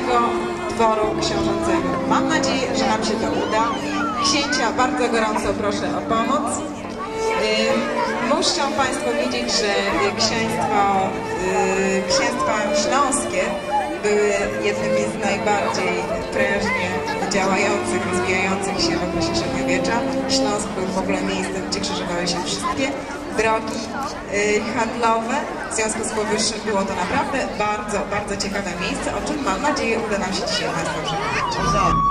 średniowiecznego dworu książęcego. Mam nadzieję, że nam się to uda. Księcia bardzo gorąco proszę o pomoc. Muszą Państwo wiedzieć, że księstwo, y, księstwa śląskie były jednymi z najbardziej prężnie działających, rozwijających się w okresie średniowiecza. Śląsk był w ogóle miejscem, gdzie krzyżowały się wszystkie drogi y, handlowe. W związku z powyższym było to naprawdę bardzo, bardzo ciekawe miejsce, o czym mam nadzieję uda nam się dzisiaj Państwu przekonać.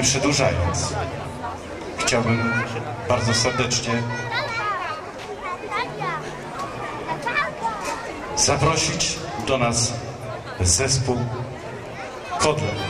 Nie przedłużając, chciałbym bardzo serdecznie zaprosić do nas zespół Kodle.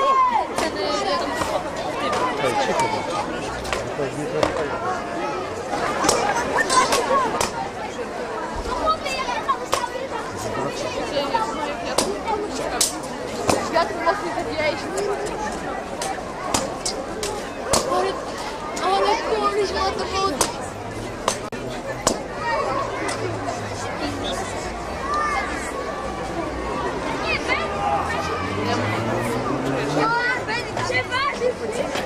Się nie. Ceny ja tam w tym.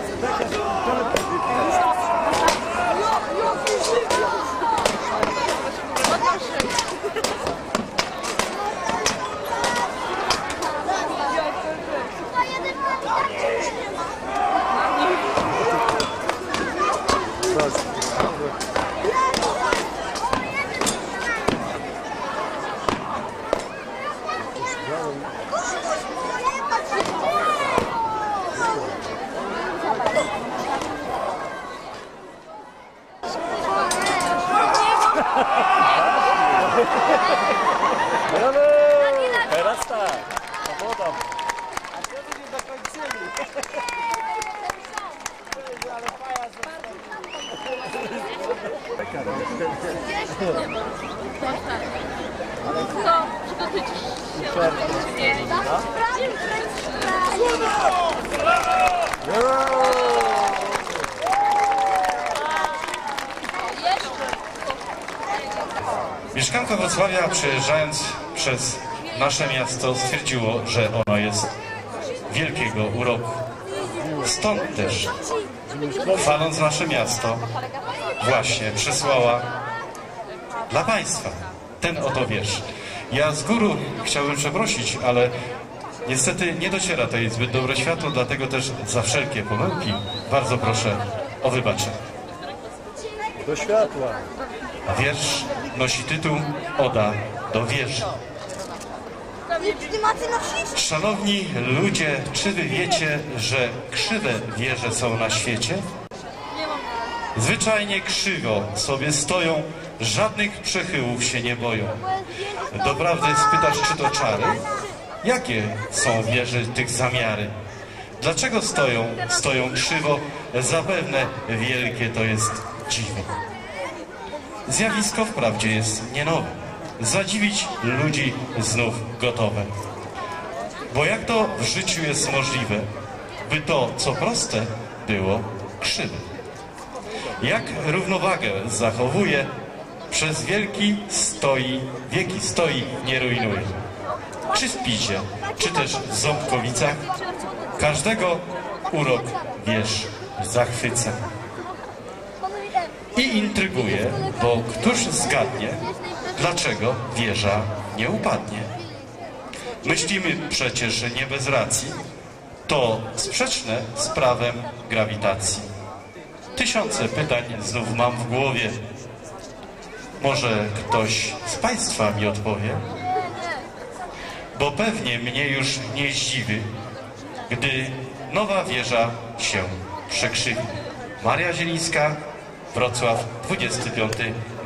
Co? Mieszkanka Wrocławia przejeżdżając przez nasze miasto stwierdziło, że ono jest wielkiego uroku. Stąd też, chwaląc nasze miasto, właśnie przysłała dla Państwa ten oto wiersz. Ja z góry chciałbym przeprosić, ale niestety nie dociera to jej zbyt dobre światło, dlatego też za wszelkie pomyłki bardzo proszę o wybaczenie. Do światła. Wiersz nosi tytuł Oda do wieży. Szanowni ludzie, czy wy wiecie, że krzywe wieże są na świecie? Zwyczajnie krzywo sobie stoją, żadnych przechyłów się nie boją. Doprawdy spytasz, czy to czary? Jakie są wieży tych zamiary? Dlaczego stoją, stoją krzywo? Zapewne wielkie to jest dziwo. Zjawisko wprawdzie jest nie nowe. Zadziwić ludzi znów gotowe. Bo jak to w życiu jest możliwe, by to, co proste, było krzywe? Jak równowagę zachowuje, przez wielki stoi, wieki stoi, nie rujnuje. Czy w Pizie, czy też w Ząbkowicach, każdego urok, wiesz, zachwyca. I intryguje, bo któż zgadnie, dlaczego wieża nie upadnie. Myślimy przecież, nie bez racji. To sprzeczne z prawem grawitacji. Tysiące pytań znów mam w głowie. Może ktoś z Państwa mi odpowie? Bo pewnie mnie już nie zdziwi, gdy nowa wieża się przekrzywi. Maria Zielińska, Wrocław, 25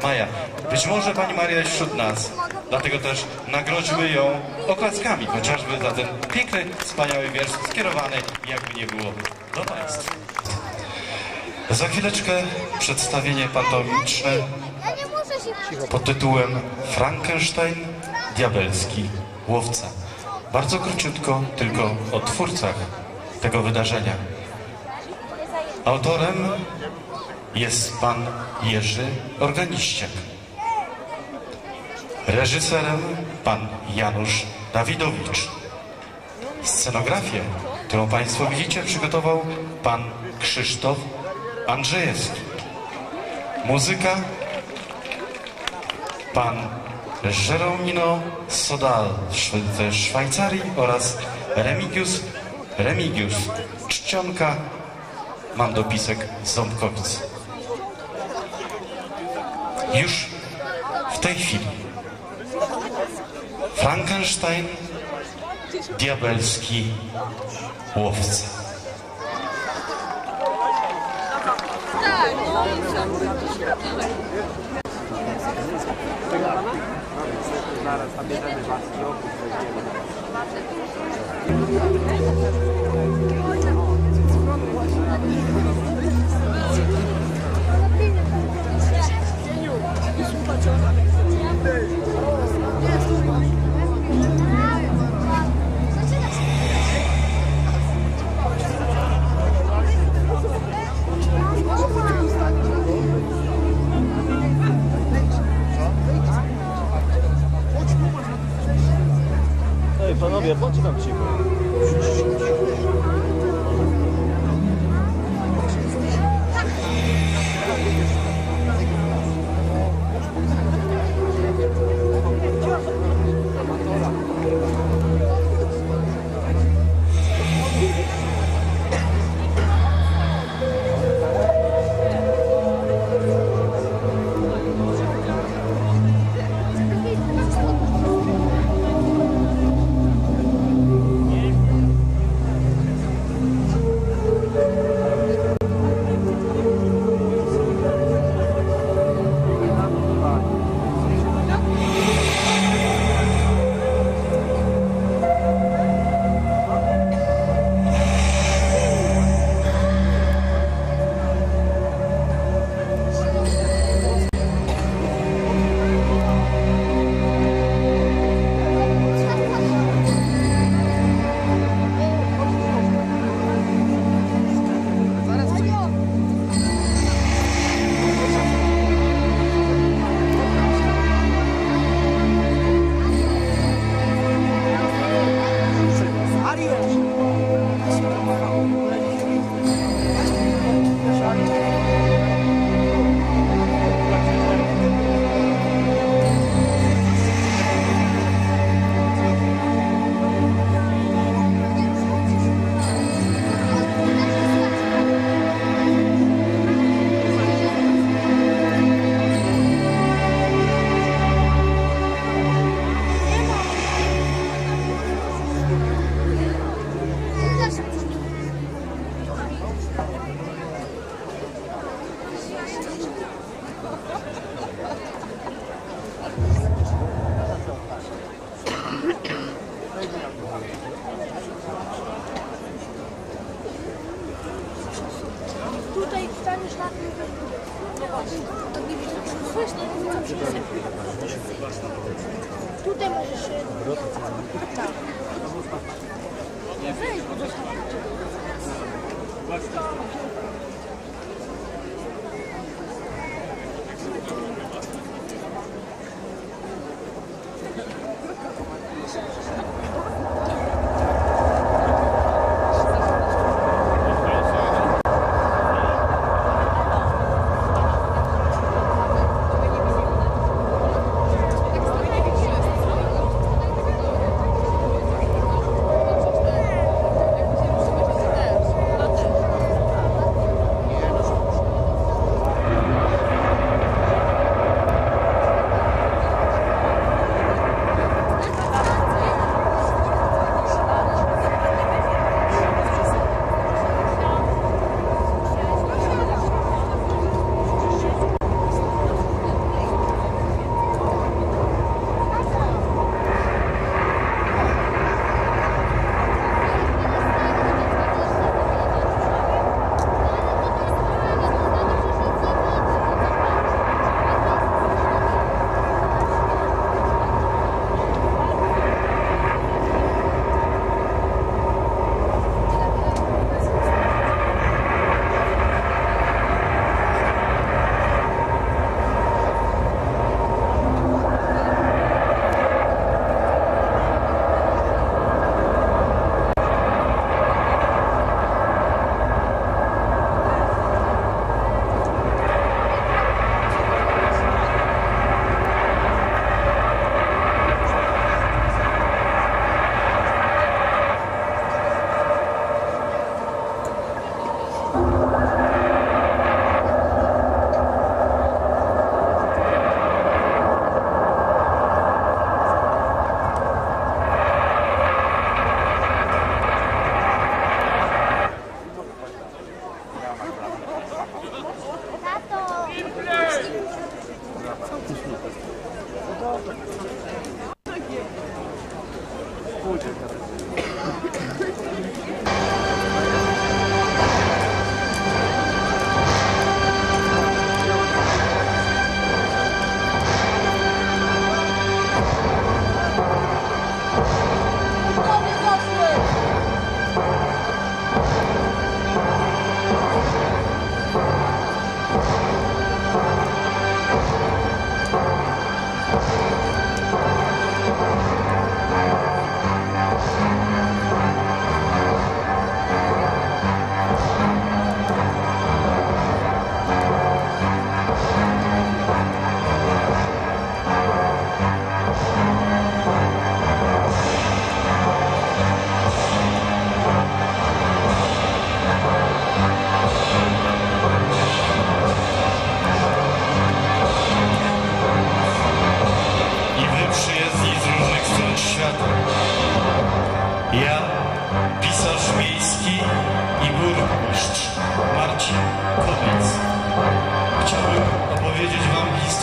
maja. Być może Pani Maria jest wśród nas, dlatego też nagrodźmy ją oklaskami, chociażby za ten piękny, wspaniały wiersz skierowany, jakby nie było, do Państwa. Za chwileczkę przedstawienie pantomiczne pod tytułem Frankenstein, diabelski łowca. Bardzo króciutko tylko o twórcach tego wydarzenia. Autorem jest pan Jerzy Organiściak. Reżyserem pan Janusz Dawidowicz. Scenografię, którą Państwo widzicie, przygotował pan Krzysztof Andrzejewski. Muzyka pan Jeromino Sodal ze Szwajcarii oraz Remigius, Remigius Czcionka, mam dopisek z Ząbkowic. Już w tej chwili Frankenstein, diabelski łowca. Tak, no i co? Ej, panowie, bądźcie tam cicho.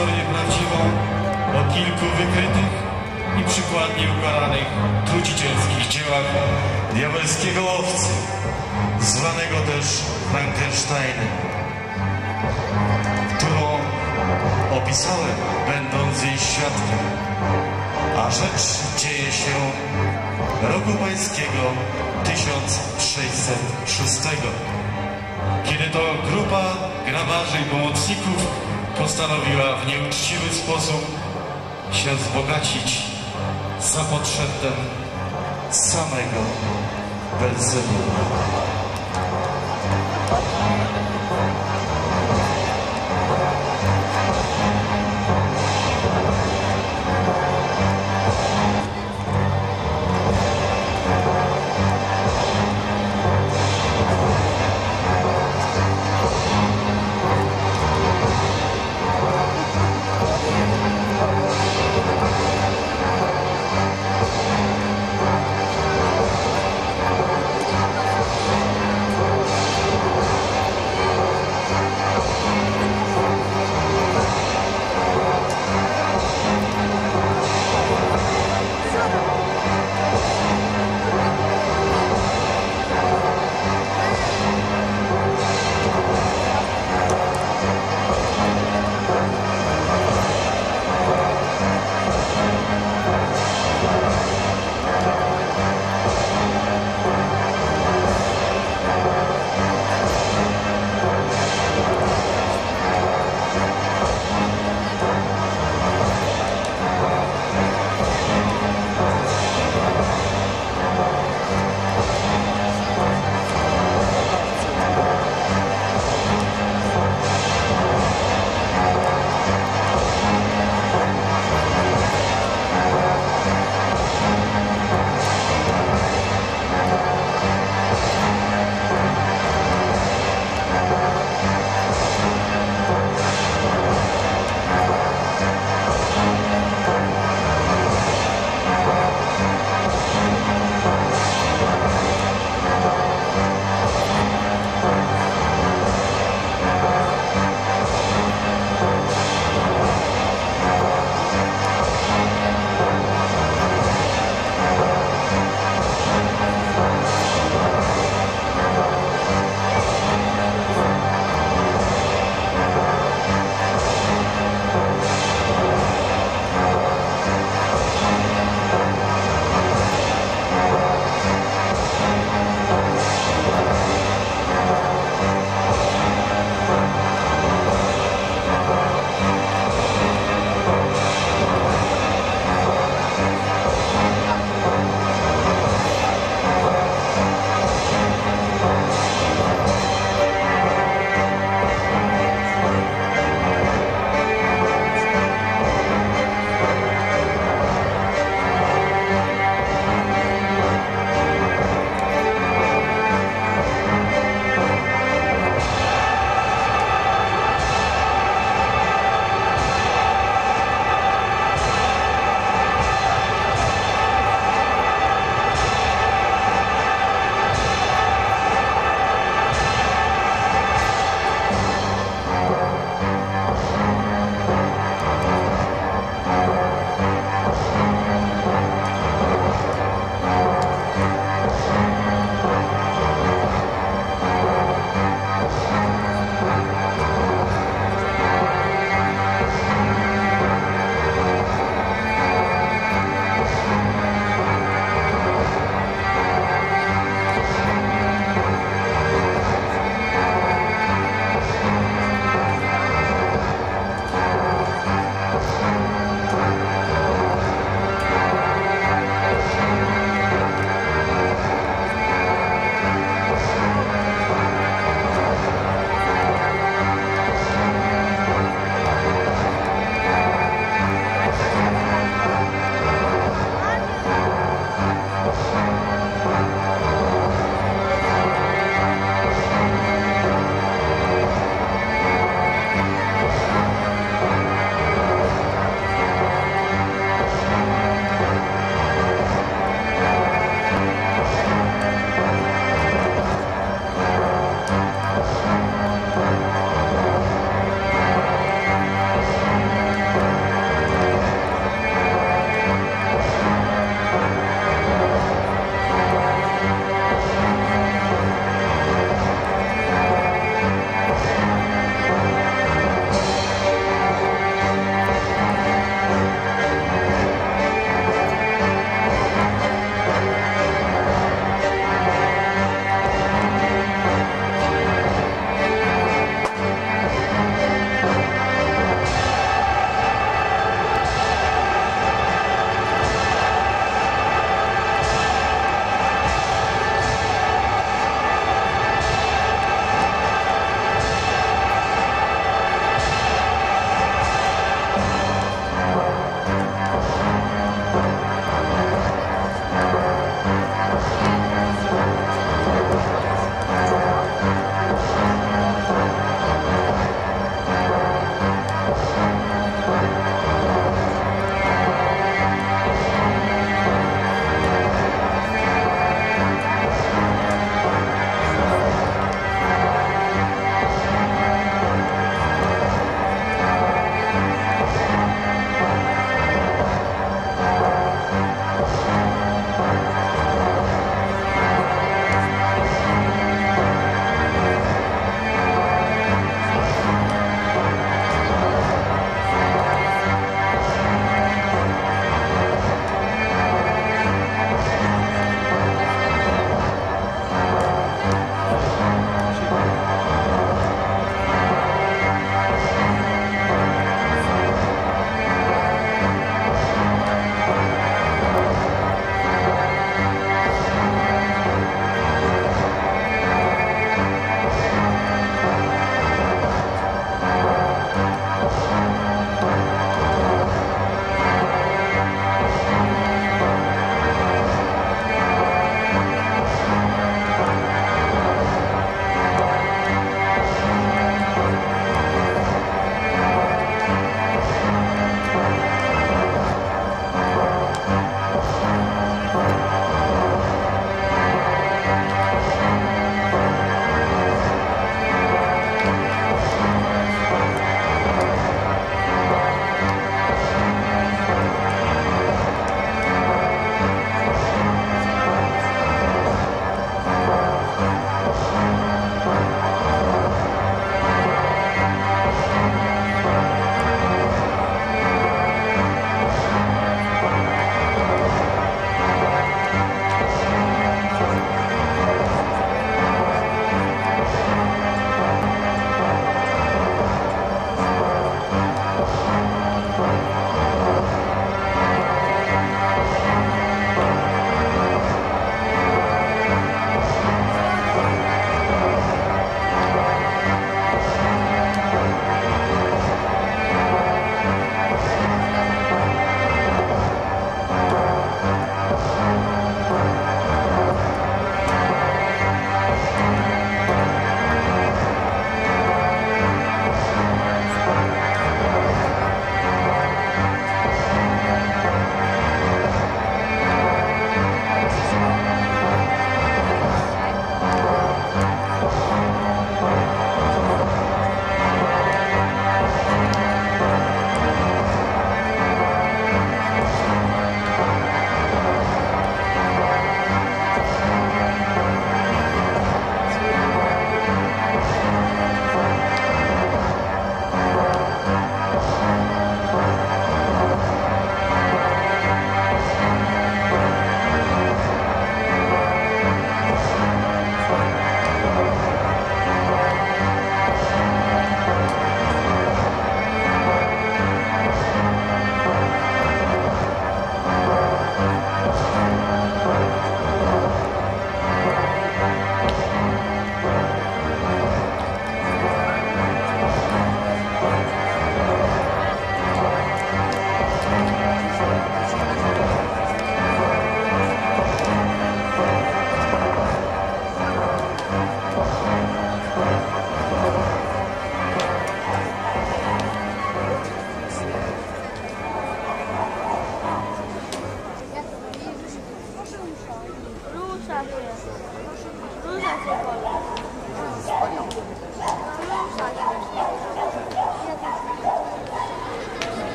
Historię prawdziwą o kilku wykrytych i przykładnie ukaranych trucicielskich dziełach diabelskiego łowcy, zwanego też Frankensteinem, którą opisałem, będąc jej świadkiem. A rzecz dzieje się roku pańskiego 1606, kiedy to grupa grabarzy i pomocników postanowiła w nieuczciwy sposób się wzbogacić za potrzebem samego Belzebuba.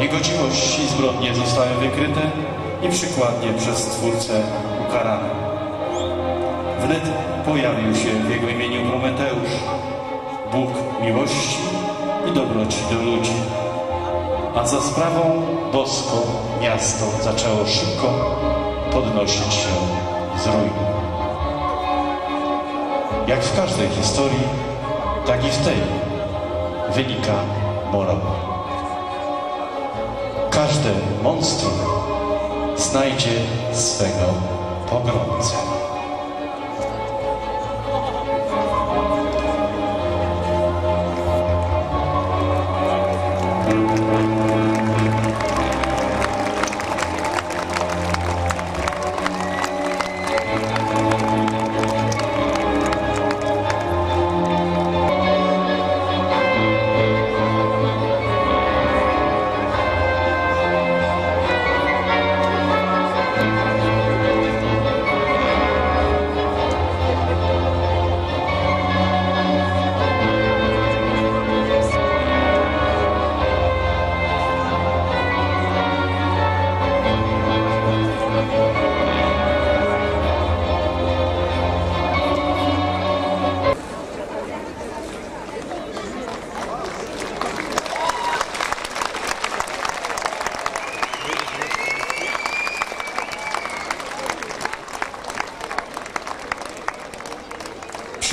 Niegodziwość i zbrodnie zostały wykryte i przykładnie przez Stwórcę ukarane. Wnet pojawił się w jego imieniu Prometeusz, Bóg miłości i dobroci do ludzi. A za sprawą boską miasto zaczęło szybko podnosić się z ruin. Jak w każdej historii, tak i w tej wynika morał. Każde monstrum znajdzie swego pogromcę.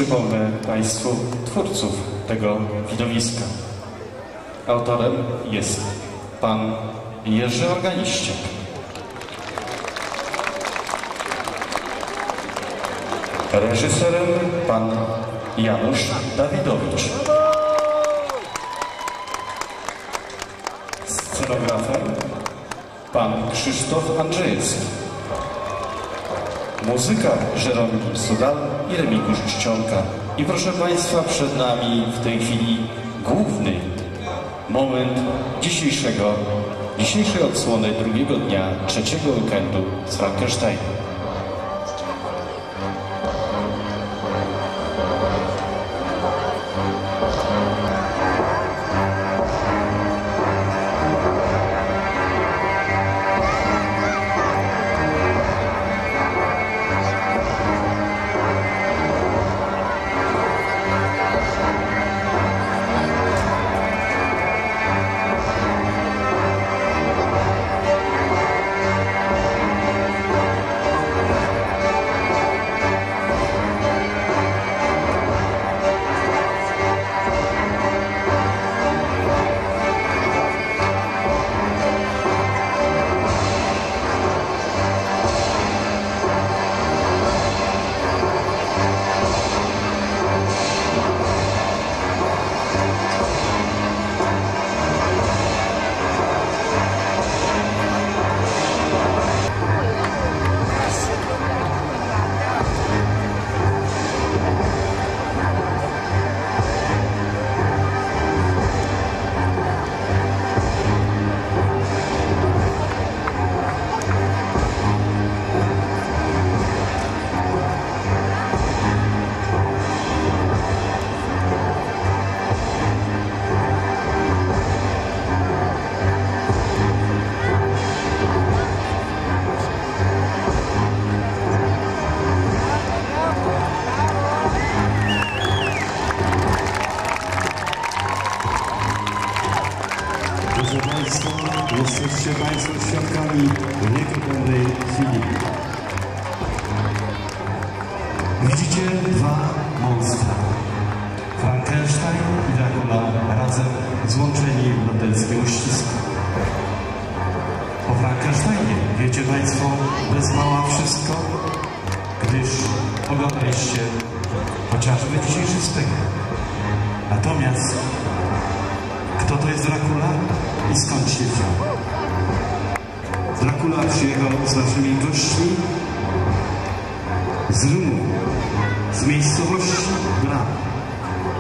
Przypomnę Państwu twórców tego widowiska. Autorem jest pan Jerzy Organiściak. Reżyserem pan Janusz Dawidowicz. Scenografem pan Krzysztof Andrzejewski. Muzyka Żeromim Sudal i Remigiusz Czcionka. I proszę Państwa, przed nami w tej chwili główny moment dzisiejszego, dzisiejszej odsłony drugiego dnia trzeciego weekendu z Frankensteinem.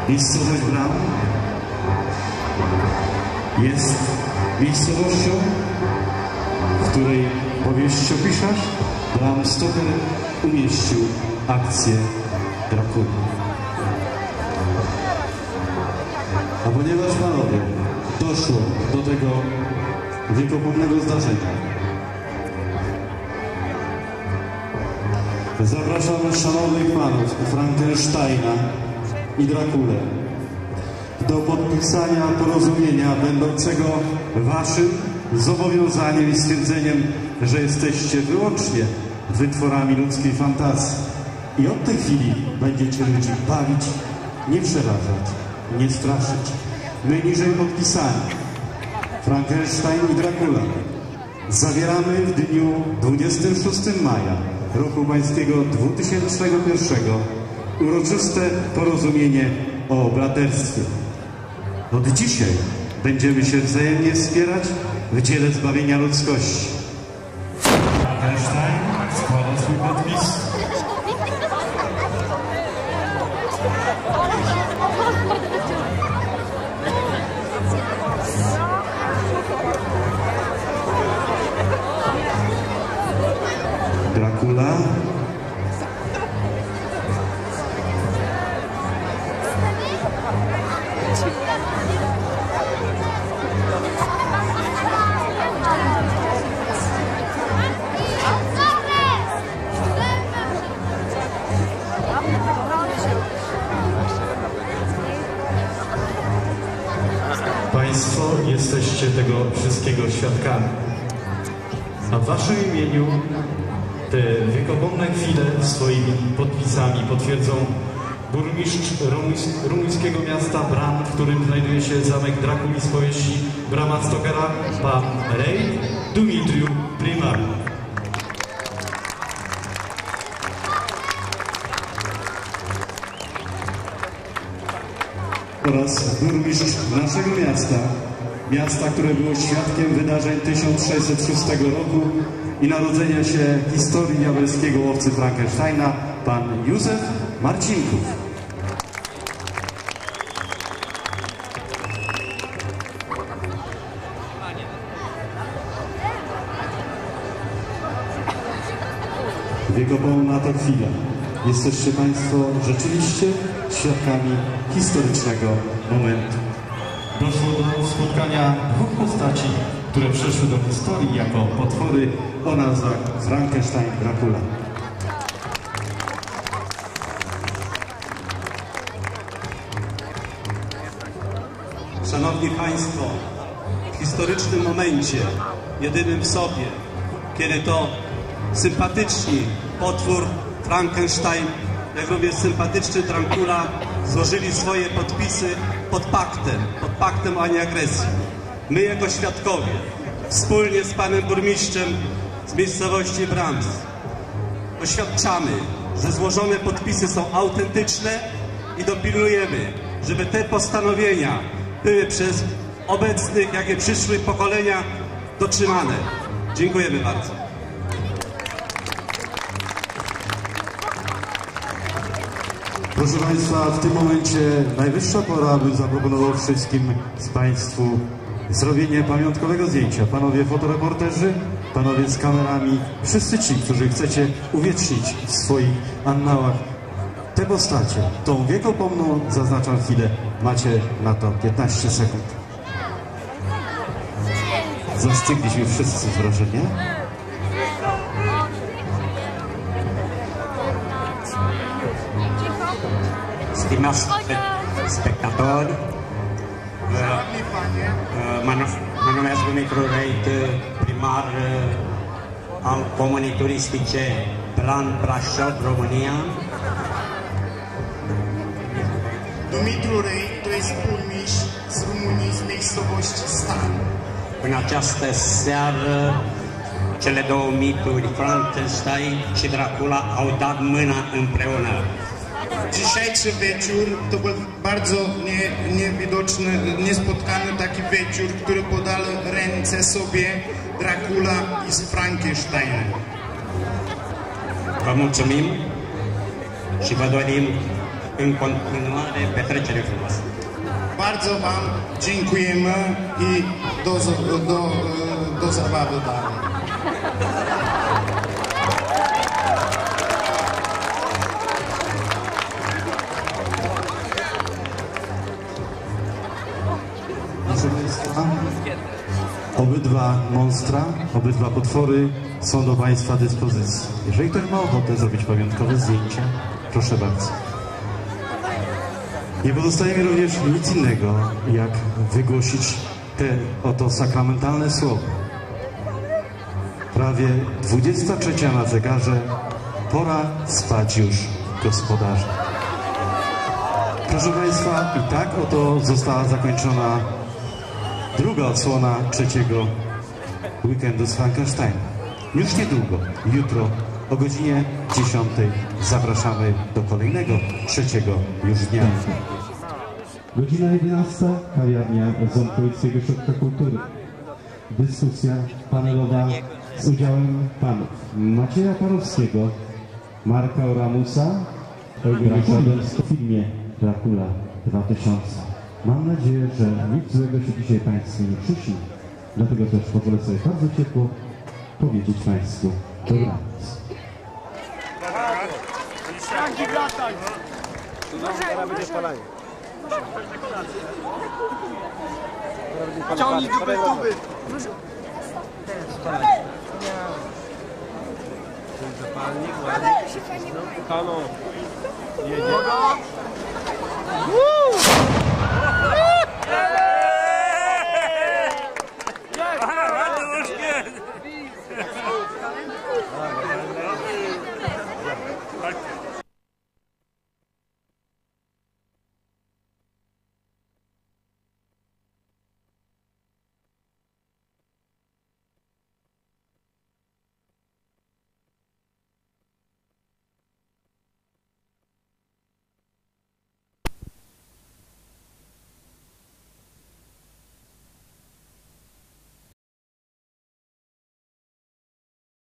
Miejscowość Bram jest miejscowością, w której powieściopisarz Bram Stoker umieścił akcję Drakuli. A ponieważ panowie doszło do tego wiekopomnego zdarzenia, zapraszamy szanownych panów Frankensteina i Drakulę do podpisania porozumienia będącego waszym zobowiązaniem i stwierdzeniem, że jesteście wyłącznie wytworami ludzkiej fantazji. I od tej chwili będziecie ludzi bawić, nie przerażać, nie straszyć. My niżej podpisani, Frankenstein i Dracula, zawieramy w dniu 26 maja roku pańskiego 2001 uroczyste porozumienie o braterstwie. Od dzisiaj będziemy się wzajemnie wspierać w dziele zbawienia ludzkości. Frankenstein składa swój podpis. Jesteście tego wszystkiego świadkami. A w Waszym imieniu te wiekopomne chwile swoimi podpisami potwierdzą burmistrz rumuńs- rumuńskiego miasta Bram, w którym znajduje się zamek Drakuli z powieści Brama Stokera, pan Rej Dumitriu Primar. oraz burmistrz naszego miasta, miasta, które było świadkiem wydarzeń 1606 roku i narodzenia się historii diabelskiego łowcy Frankensteina, pan Józef Marcinków. Wiekopomna to chwila. Jesteście Państwo rzeczywiście świadkami historycznego momentu. Doszło do spotkania dwóch postaci, które przeszły do historii jako potwory o nazwach Frankenstein Dracula. Szanowni Państwo, w historycznym momencie, jedynym w sobie, kiedy to sympatyczni potwór Frankenstein, jak również sympatyczny Dracula złożyli swoje podpisy pod paktem, pod paktem o nieagresji. My jako świadkowie, wspólnie z panem burmistrzem z miejscowości Brams, oświadczamy, że złożone podpisy są autentyczne i dopilnujemy, żeby te postanowienia były przez obecnych, jak i przyszłych pokolenia dotrzymane. Dziękujemy bardzo. Proszę Państwa, w tym momencie najwyższa pora, aby zaproponował wszystkim z Państwu zrobienie pamiątkowego zdjęcia. Panowie fotoreporterzy, panowie z kamerami, wszyscy ci, którzy chcecie uwiecznić w swoich annałach te postacie, tą wiekopomną, zaznaczam chwilę, macie na to 15 sekund. Zastygliśmy wszyscy z wrażenia. Stimați spe- spectatori, uh, uh, mă, nu- mă numesc Dumitru Reit, primar uh, al comunii turistice Bran Brașov, România. Dumitru Rei, tu ești burmiș z Rumunii, z miejscowości Stan. În această seară, cele două mituri, Frankenstein și Dracula, au dat mâna împreună. Dzisiejszy wieczór to był bardzo nie, niewidoczny, niespotkany taki wieczór, który podał ręce sobie Dracula i z Frankensteinem. Vă mulțumim și vă dorim în continuare petrecere frumoasă. Bardzo Wam dziękujemy i do, do, do, zabawy dalej. Obydwa monstra, obydwa potwory są do Państwa dyspozycji. Jeżeli ktoś ma ochotę zrobić pamiątkowe zdjęcie, proszę bardzo. Nie pozostaje mi również nic innego, jak wygłosić te oto sakramentalne słowa. Prawie 23 na zegarze, pora spać już gospodarze. Proszę Państwa, i tak oto została zakończona druga odsłona trzeciego weekendu z Frankenstein. Już niedługo, jutro o godzinie 10 zapraszamy do kolejnego, trzeciego już dnia. Godzina 11, kawiarnia Ząbkowieckiego Ośrodka Kultury. Dyskusja panelowa z udziałem panów Macieja Parowskiego, Marka Oramusa, Dracula w filmie Dracula 2000. Mam nadzieję, że nic złego się dzisiaj Państwu nie przyśni. Dlatego też pozwolę sobie bardzo ciepło powiedzieć Państwu dobranoc. Ciągnij dupy, dupy. Halo. Jedzie. 아, 네.